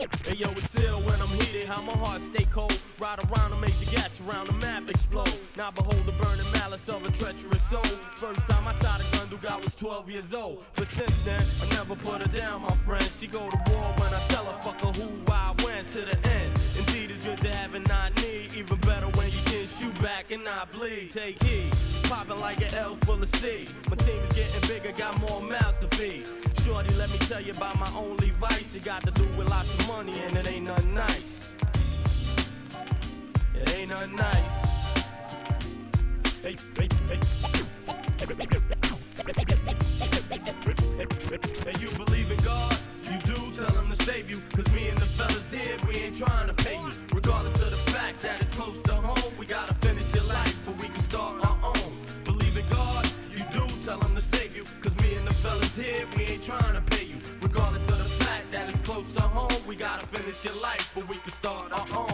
Hey yo, it's ill when I'm heated, how my heart stay cold. Ride around and make the gas around the map explode. Now behold the burning malice of a treacherous soul. First time I shot a gun, Duke, I was 12 years old. But since then, I never put her down, my friend. She go to war when I tell her, fuck her who I went to the end. Indeed, it's good to have and not need. Even better when you can shoot back and not bleed. Take heed, popping like an L full of seed. My team is getting bigger, got more mouths to feed. Shorty, let me tell you about my only vice. It got to do with lots of money and it ain't nothing nice. It ain't nothing nice. Hey, hey, hey. Hey, you believe in God? You do, tell him to save you. Cause me and the fellas here, we ain't trying to pay you. Regardless of the fact that it's close to home, we gotta finish your life so we can start our own. Believe in God? You do, tell him to save fellas here, we ain't trying to pay you. Regardless of the fact that it's close to home, we gotta finish your life so we can start our own.